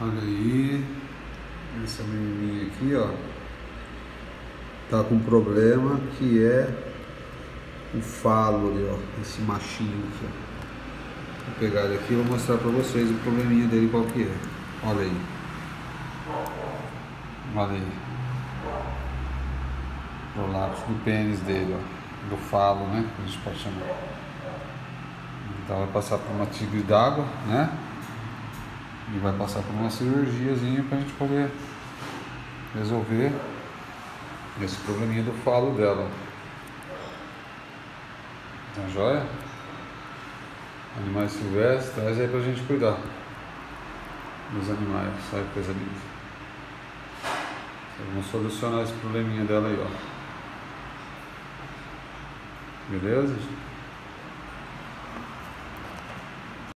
Olha aí, essa menininha aqui, ó, tá com um problema que é o falo ali, ó, esse machinho aqui, ó. Vou pegar ele aqui e vou mostrar pra vocês o probleminha dele qual que é. Olha aí. Olha aí. Prolapso do pênis dele, ó. Do falo, né? A gente pode chamar. Então vai passar por uma tigre d'água, né? E vai passar por uma cirurgiazinha pra gente poder resolver esse probleminha do falo dela. Tá joia? Animais silvestres, traz aí pra gente cuidar dos animais, sabe coisa linda. Vamos solucionar esse probleminha dela aí, ó. Beleza?